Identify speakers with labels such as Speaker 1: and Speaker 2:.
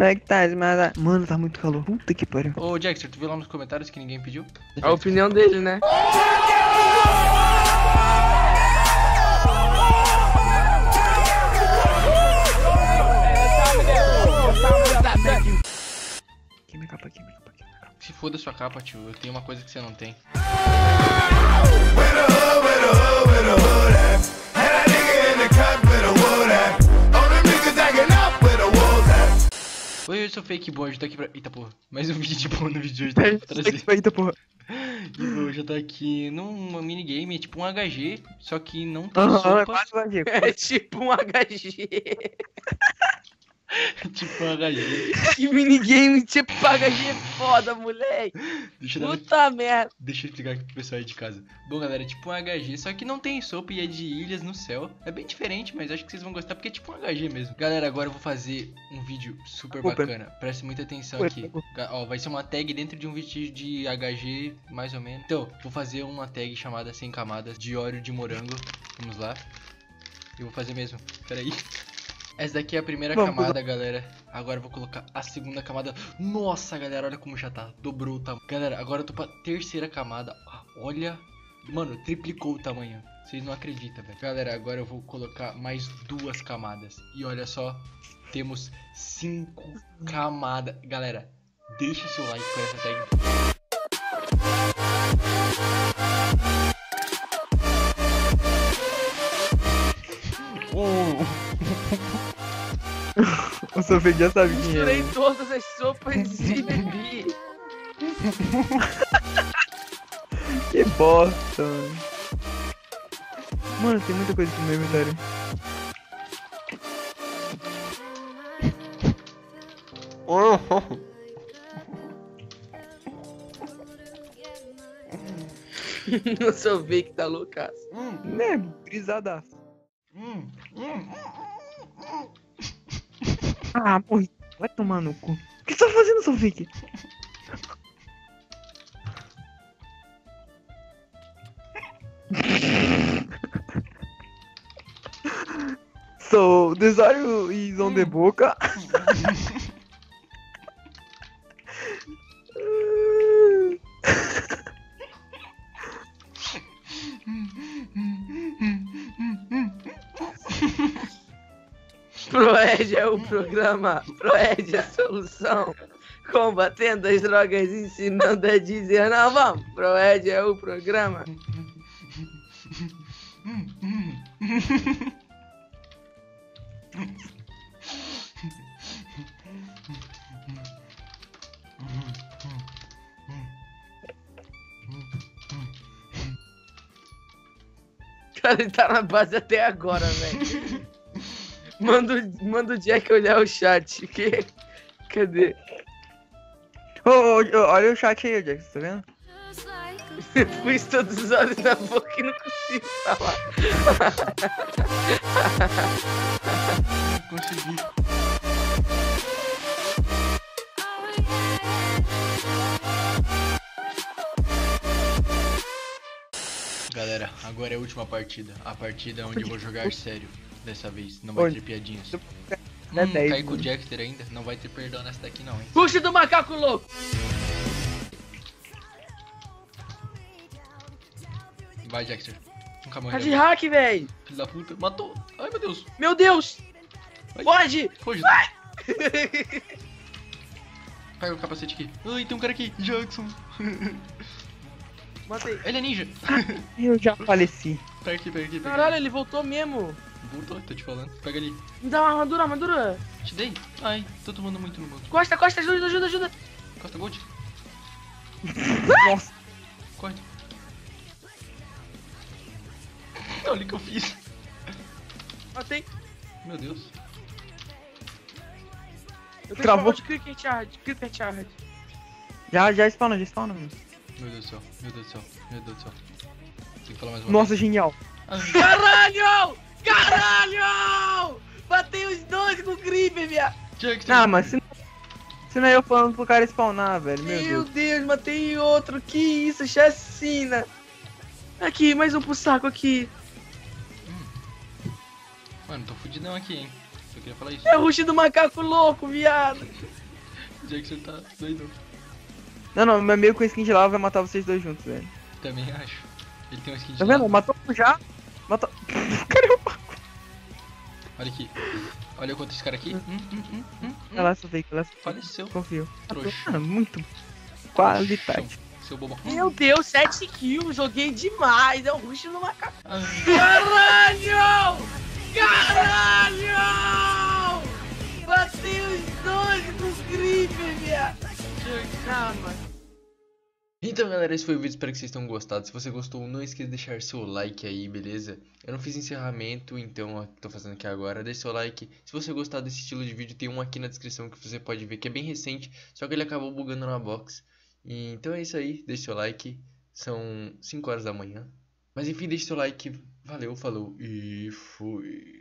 Speaker 1: Como é que tá, mas Mano, tá muito calor. Puta que pariu.
Speaker 2: Ô, Jackson, tu viu lá nos comentários que ninguém pediu?
Speaker 3: A opinião dele, né?
Speaker 1: Capa, aqui, minha capa, aqui.
Speaker 2: Se foda sua capa, tio. Eu tenho uma coisa que você não tem. Oi, eu sou Fake Boy, tô aqui pra... Eita porra, mais um vídeo bom no vídeo de hoje, tá aqui pra trazer.
Speaker 1: Eita, porra.
Speaker 2: E hoje eu tô aqui num minigame, tipo um HG, só que não tem
Speaker 1: é
Speaker 2: sopa,
Speaker 1: quase vai ver.
Speaker 3: É tipo um HG.
Speaker 2: Tipo um HG.
Speaker 3: que minigame tipo HG é foda, moleque.
Speaker 2: Deixa eu.
Speaker 3: Puta merda.
Speaker 2: Deixa eu explicar aqui pro pessoal aí de casa. Bom, galera, é tipo um HG, só que não tem sopa e é de ilhas no céu. É bem diferente, mas acho que vocês vão gostar porque é tipo um HG mesmo. Galera, agora eu vou fazer um vídeo super
Speaker 1: Opa.
Speaker 2: bacana. Preste muita atenção
Speaker 1: Oi,
Speaker 2: aqui. Ó, vai ser uma tag dentro de um vídeo de HG, mais ou menos. Então, vou fazer uma tag chamada 100 camadas de óleo de morango. Vamos lá. Eu vou fazer mesmo. Peraí. Essa daqui é a primeira
Speaker 1: Vamos,
Speaker 2: camada, galera. Agora eu vou colocar a segunda camada. Nossa, galera, olha como já tá. Dobrou o tamanho. Galera, agora eu tô pra terceira camada. Ah, Olha. Mano, triplicou o tamanho. Vocês não acreditam, velho. Galera, agora eu vou colocar mais duas camadas. E olha só. Temos cinco camadas. Galera, deixa seu like por essa tag.
Speaker 1: O Já sabe quem
Speaker 3: Misturei
Speaker 1: é.
Speaker 3: todas as sopas e bebi.
Speaker 1: Que bosta, mano. Mano, tem muita coisa aqui no meu inventário.
Speaker 3: Não sou vi que tá loucaço.
Speaker 1: Né, brisadaço.
Speaker 2: Hum, hum.
Speaker 1: Ah, morri. Vai tomar no cu. O que você tá fazendo, Sofia? So, Desário is on the boca.
Speaker 3: Proed é o programa, Proed é a solução. Combatendo as drogas, ensinando a dizer não vamos. Proed é o programa. Cara, ele tá na base até agora, velho. Manda, o- manda o Jack olhar o chat. Que... Cadê?
Speaker 1: Ô, ô, ô, olha o chat aí, Jack, tá vendo?
Speaker 3: Pus todos os olhos na boca e não consigo falar.
Speaker 2: Consegui. Galera, agora é a última partida. A partida onde eu vou jogar sério. Dessa vez. Não vai
Speaker 1: Onde?
Speaker 2: ter piadinhas.
Speaker 1: É
Speaker 2: Hum,
Speaker 1: 10,
Speaker 2: cair com o
Speaker 1: mano.
Speaker 2: Jackster ainda. Não vai ter perdão nessa daqui não, hein.
Speaker 3: Puxa do macaco louco!
Speaker 2: Vai, Jackster. Nunca
Speaker 3: Tá
Speaker 2: morreu.
Speaker 3: de hack, véi!
Speaker 2: Filho da puta. Matou. Ai, meu Deus.
Speaker 3: Meu Deus!
Speaker 2: Vai.
Speaker 3: Foge!
Speaker 2: Foge. Pega o capacete aqui. Ai, tem um cara aqui. Jackson.
Speaker 3: Matei.
Speaker 2: Ele é ninja.
Speaker 1: Eu já faleci.
Speaker 2: Pega aqui, pega aqui. Pega
Speaker 3: Caralho, ele voltou mesmo.
Speaker 2: Voltou, tô te falando. Pega ali.
Speaker 3: Me dá uma armadura, armadura.
Speaker 2: Te dei. Ai, tô tomando muito no mundo.
Speaker 3: Costa, costa, ajuda, ajuda, ajuda.
Speaker 2: Costa Gold.
Speaker 1: Nossa.
Speaker 2: Corre. Olha o que eu fiz.
Speaker 3: Matei.
Speaker 2: Meu Deus.
Speaker 3: Eu tenho
Speaker 1: Travou.
Speaker 3: de cricket hard, cricket hard.
Speaker 1: Já, já spawna, já spawna.
Speaker 2: Meu Deus do céu. Meu Deus do céu. Meu Deus do céu. Tem que falar mais uma
Speaker 1: Nossa,
Speaker 2: vez.
Speaker 1: genial.
Speaker 2: Ai,
Speaker 3: Caralho! Caralho!
Speaker 2: Batei
Speaker 1: os dois com o Creeper, viado. Ah, mas se não, se não é eu falando pro cara spawnar, velho. Meu,
Speaker 3: meu
Speaker 1: Deus.
Speaker 3: Deus, matei outro. Que isso, chacina. Aqui, mais um pro saco aqui. Hum.
Speaker 2: Mano, tô fudidão aqui, hein. Só queria falar isso.
Speaker 3: É o rush do macaco louco, viado.
Speaker 2: Jack, tá doido.
Speaker 1: Não, não, meu amigo com skin de lava vai matar vocês dois juntos, velho.
Speaker 2: Também acho. Ele tem uma skin de
Speaker 1: tá
Speaker 2: lava. Tá vendo?
Speaker 1: Matou um já. Matou.
Speaker 2: Olha aqui. Olha quanto esse cara aqui. Hum, hum, hum, hum, hum.
Speaker 1: Ela só veio, ela só
Speaker 2: Faleceu.
Speaker 1: confio.
Speaker 2: Trouxa.
Speaker 1: Mano, muito. Qualidade.
Speaker 2: Seu bobão.
Speaker 3: Meu Deus, 7 kills, joguei demais. É o rush do macaco.
Speaker 2: Ah,
Speaker 3: Caralho! Caralho! Batei os dois com creeper, viado. Ah, mano.
Speaker 2: Então galera, esse foi o vídeo, espero que vocês tenham gostado. Se você gostou, não esqueça de deixar seu like aí, beleza? Eu não fiz encerramento, então tô fazendo aqui agora. Deixe seu like. Se você gostar desse estilo de vídeo, tem um aqui na descrição que você pode ver que é bem recente, só que ele acabou bugando na box. E, então é isso aí, deixe seu like. São 5 horas da manhã. Mas enfim, deixe seu like. Valeu, falou e fui.